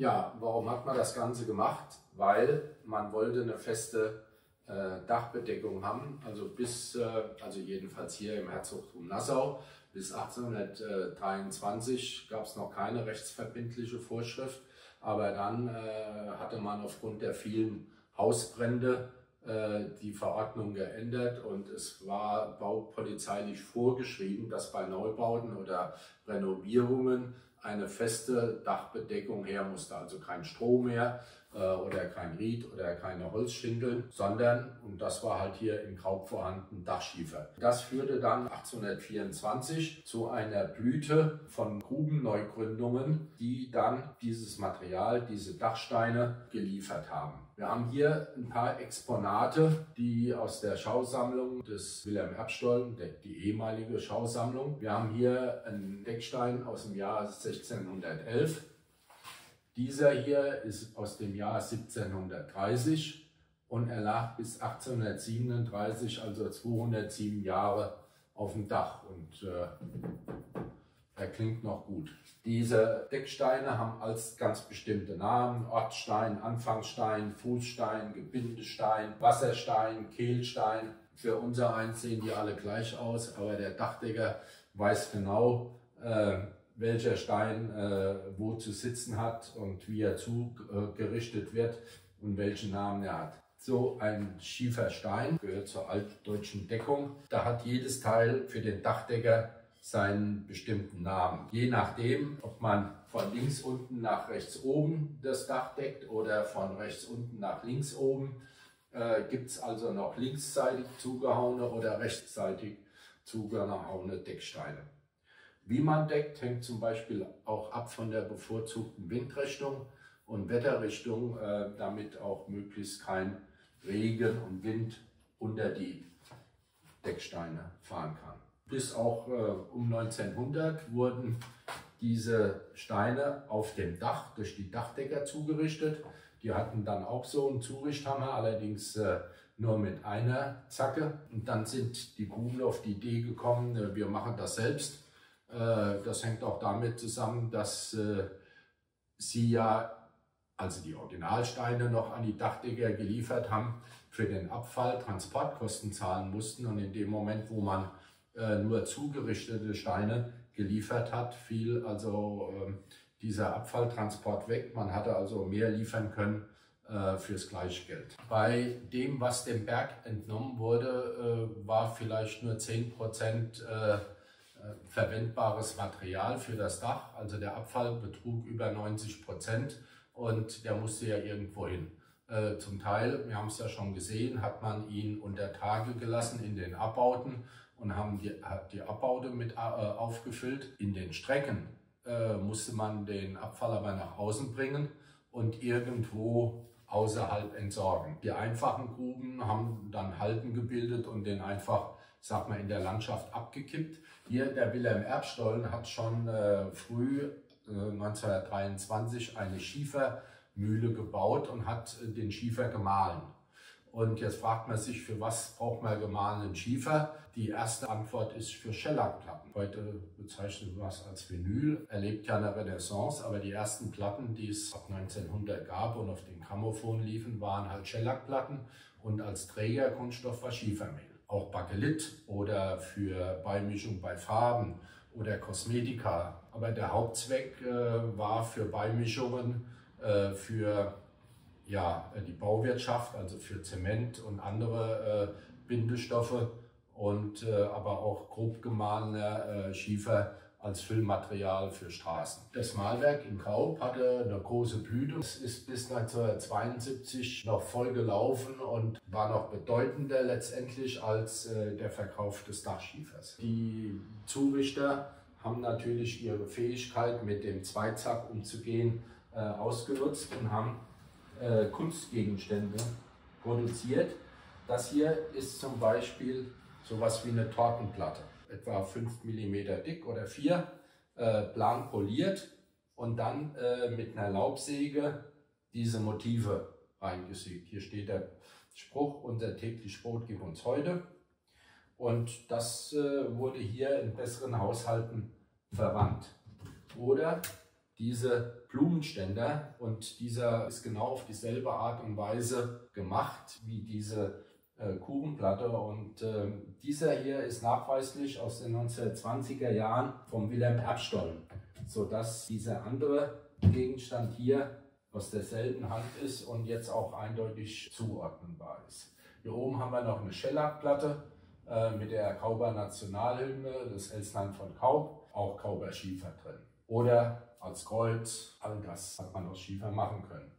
Ja, warum hat man das Ganze gemacht? Weil man wollte eine feste äh, Dachbedeckung haben, also bis, äh, also jedenfalls hier im Herzogtum Nassau, bis 1823 gab es noch keine rechtsverbindliche Vorschrift, aber dann äh, hatte man aufgrund der vielen Hausbrände äh, die Verordnung geändert. Und es war baupolizeilich vorgeschrieben, dass bei Neubauten oder Renovierungen eine feste Dachbedeckung her musste, also kein Stroh mehr oder kein Ried oder keine Holzschindeln, sondern, und das war halt hier im Graup vorhanden, Dachschiefer. Das führte dann 1824 zu einer Blüte von Grubenneugründungen, die dann dieses Material, diese Dachsteine geliefert haben. Wir haben hier ein paar Exponate, die aus der Schausammlung des Wilhelm Erbstollen, die ehemalige Schausammlung. Wir haben hier einen Deckstein aus dem Jahr 1611. Dieser hier ist aus dem Jahr 1730 und er lag bis 1837, also 207 Jahre auf dem Dach. Und äh, er klingt noch gut. Diese Decksteine haben als ganz bestimmte Namen. Ortstein, Anfangsstein, Fußstein, Gebindestein, Wasserstein, Kehlstein. Für unser eins sehen die alle gleich aus, aber der Dachdecker weiß genau, äh, welcher Stein äh, wo zu sitzen hat und wie er zugerichtet wird und welchen Namen er hat. So ein schiefer Stein gehört zur altdeutschen Deckung. Da hat jedes Teil für den Dachdecker seinen bestimmten Namen. Je nachdem, ob man von links unten nach rechts oben das Dach deckt oder von rechts unten nach links oben, äh, gibt es also noch linksseitig zugehauene oder rechtsseitig zugehauene Decksteine. Wie man deckt, hängt zum Beispiel auch ab von der bevorzugten Windrichtung und Wetterrichtung, äh, damit auch möglichst kein Regen und Wind unter die Decksteine fahren kann bis auch äh, um 1900 wurden diese Steine auf dem Dach durch die Dachdecker zugerichtet. Die hatten dann auch so einen Zurichthammer, allerdings äh, nur mit einer Zacke. Und dann sind die Kugeln auf die Idee gekommen, äh, wir machen das selbst. Äh, das hängt auch damit zusammen, dass äh, sie ja, also die Originalsteine noch an die Dachdecker geliefert haben, für den Abfall Transportkosten zahlen mussten. Und in dem Moment, wo man äh, nur zugerichtete Steine geliefert hat, fiel also äh, dieser Abfalltransport weg. Man hatte also mehr liefern können fürs gleiche Geld. Bei dem, was dem Berg entnommen wurde, war vielleicht nur 10 Prozent verwendbares Material für das Dach. Also der Abfall betrug über 90 Prozent und der musste ja irgendwo hin. Zum Teil, wir haben es ja schon gesehen, hat man ihn unter Tage gelassen in den Abbauten und haben die, die Abbaute mit äh, aufgefüllt. In den Strecken äh, musste man den Abfall aber nach außen bringen und irgendwo außerhalb entsorgen. Die einfachen Gruben haben dann Halten gebildet und den einfach, sag mal, in der Landschaft abgekippt. Hier der Wilhelm Erbstollen hat schon äh, früh äh, 1923 eine Schiefermühle gebaut und hat äh, den Schiefer gemahlen. Und jetzt fragt man sich, für was braucht man gemahlenen Schiefer? Die erste Antwort ist für Schellackplatten. Heute bezeichnet man es als Vinyl, erlebt ja eine Renaissance, aber die ersten Platten, die es ab 1900 gab und auf den Grammophon liefen, waren halt Schellackplatten und als Trägerkunststoff war Schiefermehl. Auch Bakelit oder für Beimischung bei Farben oder Kosmetika. Aber der Hauptzweck äh, war für Beimischungen, äh, für ja, äh, die Bauwirtschaft, also für Zement und andere äh, Bindestoffe und äh, aber auch grob gemahlener äh, Schiefer als Füllmaterial für Straßen. Das Malwerk in Kaup hatte eine große Blüte. Es ist bis 1972 noch voll gelaufen und war noch bedeutender letztendlich als äh, der Verkauf des Dachschiefers. Die Zurichter haben natürlich ihre Fähigkeit, mit dem Zweizack umzugehen, äh, ausgenutzt und haben äh, Kunstgegenstände produziert. Das hier ist zum Beispiel sowas wie eine Tortenplatte, etwa 5 mm dick oder 4, äh, plan poliert und dann äh, mit einer Laubsäge diese Motive reingesägt. Hier steht der Spruch, unser täglich Brot gibt uns heute. Und das äh, wurde hier in besseren Haushalten verwandt. Oder diese Blumenständer und dieser ist genau auf dieselbe Art und Weise gemacht wie diese äh, Kuchenplatte und äh, dieser hier ist nachweislich aus den 1920er Jahren vom Wilhelm Erbstollen, sodass dieser andere Gegenstand hier aus derselben Hand ist und jetzt auch eindeutig zuordnenbar ist. Hier oben haben wir noch eine Schellackplatte äh, mit der Kauber Nationalhymne, das Elsland von Kaub, auch Kauber Schiefer drin. Oder als Gold, all das hat man aus Schiefer machen können.